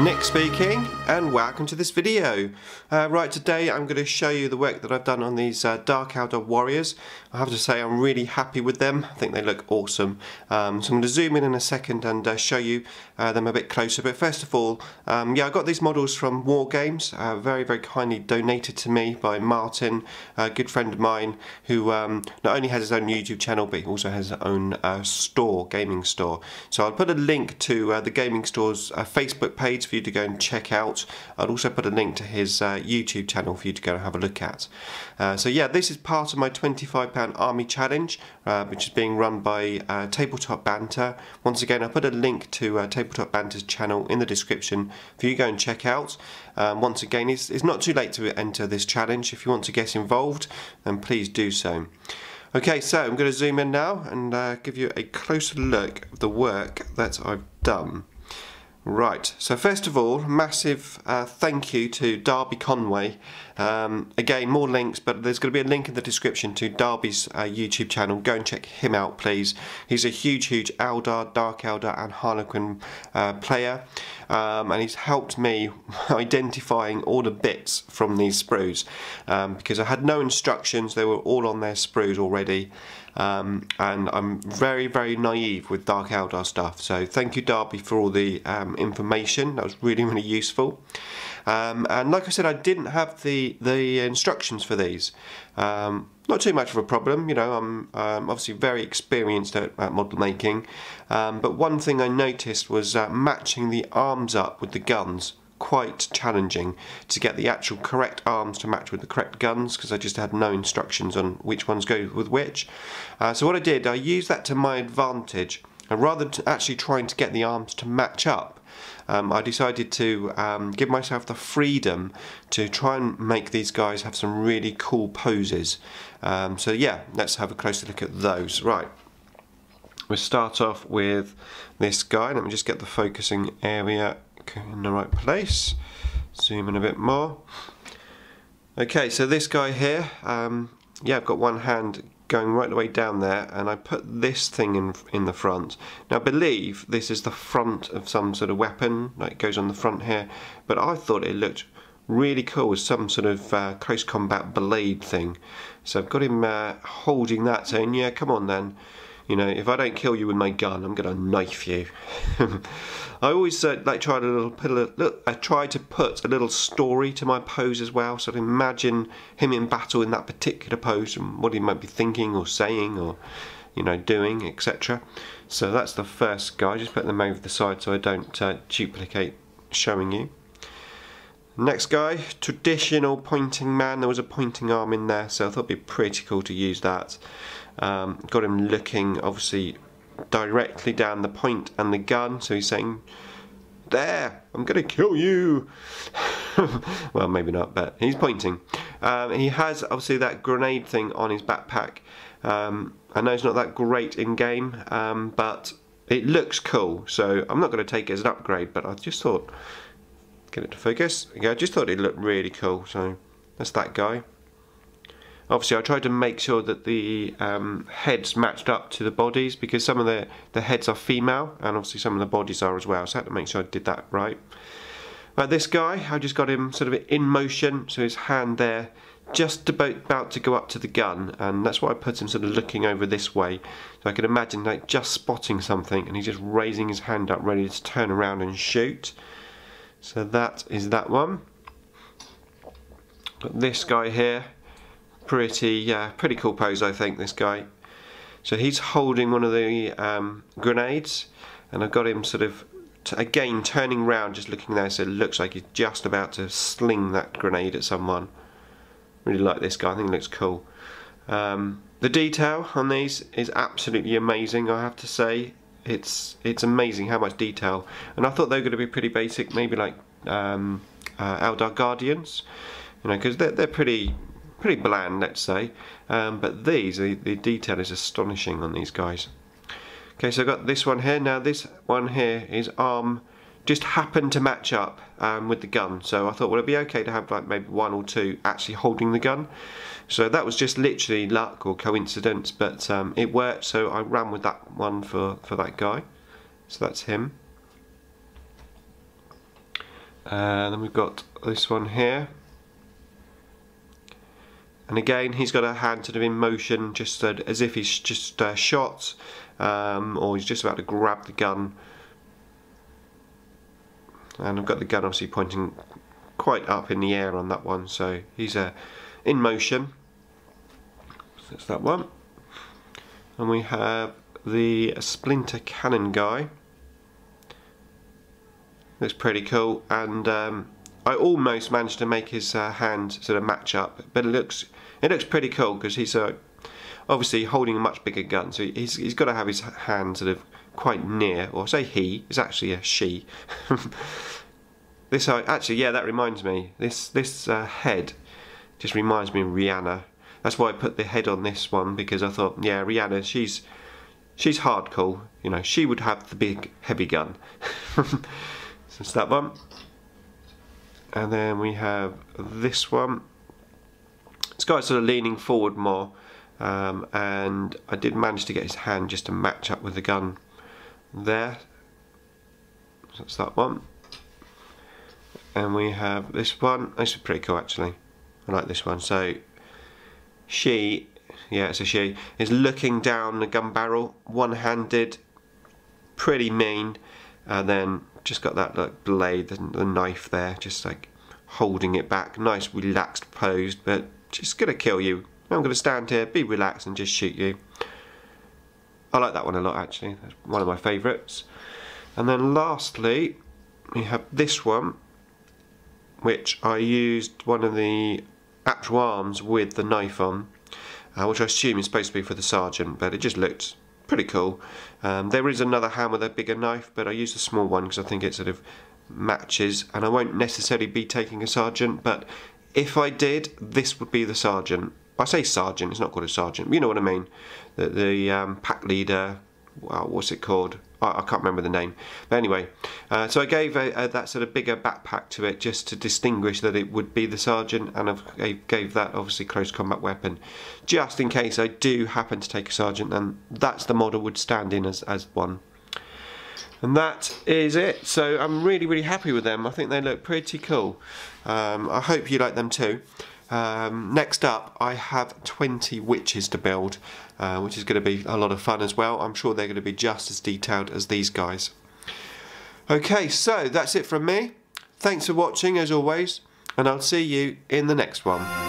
Nick speaking and welcome to this video. Uh, right today I'm going to show you the work that I've done on these uh, Dark Eldar Warriors. I have to say I'm really happy with them. I think they look awesome. Um, so I'm going to zoom in in a second and uh, show you uh, them a bit closer. But first of all, um, yeah I got these models from WarGames, uh, very very kindly donated to me by Martin, a good friend of mine who um, not only has his own YouTube channel but he also has his own uh, store, gaming store. So I'll put a link to the gaming store's Facebook page for you to go and check out. I'll also put a link to his uh, YouTube channel for you to go and have a look at. Uh, so yeah, this is part of my £25 Army Challenge, uh, which is being run by uh, Tabletop Banter. Once again, I'll put a link to uh, Tabletop Banter's channel in the description for you to go and check out. Um, once again, it's, it's not too late to enter this challenge. If you want to get involved, then please do so. Okay, so I'm going to zoom in now and uh, give you a closer look of the work that I've done. Right, so first of all, massive uh, thank you to Darby Conway. Um, again, more links, but there's going to be a link in the description to Darby's uh, YouTube channel. Go and check him out, please. He's a huge, huge Eldar, Dark Eldar, and Harlequin uh, player, um, and he's helped me identifying all the bits from these sprues um, because I had no instructions, they were all on their sprues already. Um, and I'm very, very naive with Dark Eldar stuff. So thank you, Darby, for all the information. That was really, really useful. Um, and like I said, I didn't have the the instructions for these. Um, not too much of a problem, you know. I'm um, obviously very experienced at, at model making, um, but one thing I noticed was uh, matching the arms up with the guns quite challenging to get the actual correct arms to match with the correct guns because I just had no instructions on which ones go with which. Uh, so what I did, I used that to my advantage. And rather than actually trying to get the arms to match up, um, I decided to um, give myself the freedom to try and make these guys have some really cool poses. Um, so yeah, let's have a closer look at those. Right, we'll start off with this guy. Let me just get the focusing area in the right place. Zoom in a bit more. Okay, so this guy here, um, yeah, I've got one hand going right the way down there and I put this thing in in the front. Now I believe this is the front of some sort of weapon, like it goes on the front here, but I thought it looked really cool as some sort of uh, close combat blade thing. So I've got him uh, holding that saying, yeah, come on then. You know, if I don't kill you with my gun, I'm going to knife you. I always uh, like try to little, put a little, I try to put a little story to my pose as well. So to imagine him in battle in that particular pose and what he might be thinking or saying or you know doing, etc. So that's the first guy. Just put them over the side so I don't uh, duplicate showing you. Next guy, traditional pointing man. There was a pointing arm in there, so I thought it'd be pretty cool to use that. Um, got him looking obviously directly down the point and the gun, so he's saying, There, I'm to kill you. well, maybe not, but he's pointing. Um, he has obviously that grenade thing on his backpack. Um, I know it's not that great in game, um, but it looks cool, so I'm not to take it as an upgrade, but I just thought, get it to focus. Yeah, I just thought it looked really cool, so that's that guy. Obviously I tried to make sure that the um, heads matched up to the bodies because some of the, the heads are female and obviously some of the bodies are as well so I had to make sure I did that right. But this guy, I just got him sort of in motion so his hand there just about, about to go up to the gun and that's why I put him sort of looking over this way so I can imagine like just spotting something and he's just raising his hand up ready to turn around and shoot. So that is that one. Got this guy here pretty yeah pretty cool pose I think this guy. So he's holding one of the um, grenades and I've got him sort of again turning round just looking there so it looks like he's just about to sling that grenade at someone. Really like this guy I think looks cool. Um, the detail on these is absolutely amazing I have to say. It's it's amazing how much detail. And I thought they were going to be pretty basic maybe like um, uh, Eldar Guardians. You know because they're, they're pretty pretty bland, let's say. Um, but these, the, the detail is astonishing on these guys. Okay, so I've got this one here. Now this one here is arm just happened to match up um, with the gun. So I thought, well, it'd be okay to have like maybe one or two actually holding the gun. So that was just literally luck or coincidence, but um, it worked. So I ran with that one for, for that guy. So that's him. Uh, then we've got this one here. And again, he's got a hand sort of in motion, just uh, as if he's just uh, shot, um, or he's just about to grab the gun. And I've got the gun obviously pointing quite up in the air on that one, so he's uh, in motion. So that's that one. And we have the splinter cannon guy. Looks pretty cool, and um, I almost managed to make his uh, hand sort of match up, but it looks it looks pretty cool because he's uh, obviously holding a much bigger gun, so he's he's got to have his hand sort of quite near, or say he, it's actually a she. this uh, actually, yeah, that reminds me. This this uh, head just reminds me of Rihanna. That's why I put the head on this one because I thought, yeah, Rihanna, she's she's hardcore. You know, she would have the big heavy gun. So it's that one. And then we have this one. This guy's sort of leaning forward more. Um, and I did manage to get his hand just to match up with the gun there. So that's that one. And we have this one. This is pretty cool actually. I like this one. So she, yeah, it's a she, is looking down the gun barrel, one-handed, pretty mean, and then just got that like blade, the, the knife there, just like holding it back. Nice relaxed pose, but just gonna kill you. I'm gonna stand here, be relaxed, and just shoot you. I like that one a lot actually. That's one of my favourites. And then lastly, we have this one, which I used one of the actual arms with the knife on, uh, which I assume is supposed to be for the sergeant, but it just looked pretty cool. Um, there is another hand with a bigger knife, but I used a small one because I think it sort of matches, and I won't necessarily be taking a sergeant, but if I did, this would be the sergeant. I say sergeant, it's not called a sergeant, you know what I mean. The, the um, pack leader, well, what's it called? I, I can't remember the name. But anyway, uh, so I gave a, a, that sort of bigger backpack to it just to distinguish that it would be the sergeant, and I gave that obviously close combat weapon, just in case I do happen to take a sergeant. Then that's the model would stand in as as one. And that is it. So I'm really, really happy with them. I think they look pretty cool. Um, I hope you like them too. Um, next up, I have 20 Wyches to build, uh, which is going to be a lot of fun as well. I'm sure they're going to be just as detailed as these guys. Okay, so that's it from me. Thanks for watching as always, and I'll see you in the next one.